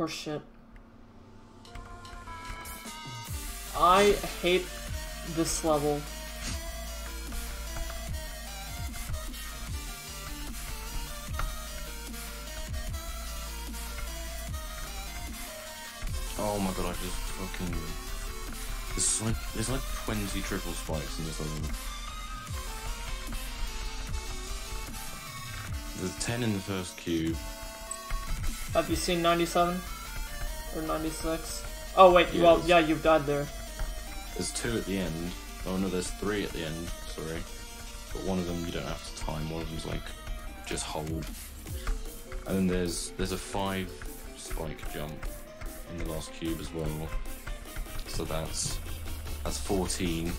Horseshit. I hate this level. Oh my god, I just fucking. There's like there's like 20 triple spikes in this level. There's 10 in the first cube. Have you seen 97? Or 96? Oh wait, Yeah, well, yeah, you've died there. There's two at the end. Oh no, there's three at the end. Sorry, but one of them you don't have to time. One of them's like just hold. And then there's there's a five spike jump in the last cube as well. So that's that's 14.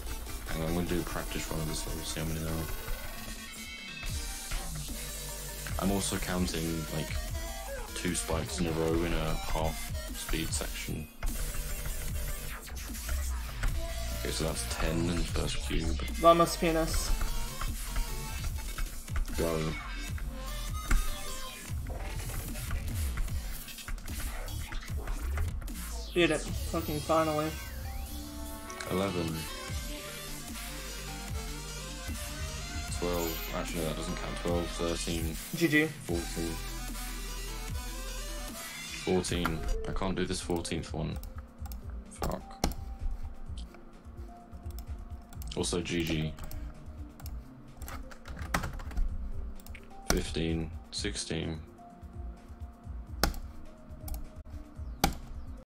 And I'm gonna do a practice run of this level, see how many there are. I'm also counting like two spikes in a row in a half speed section. Okay, so that's 10 in the first cube. Vamos penis. Go. Beat it. Fucking finally. 11. 12. Actually, that doesn't count. 12, 13, GG. 14. 14. I can't do this 14th one. Fuck. Also, GG. 15, 16,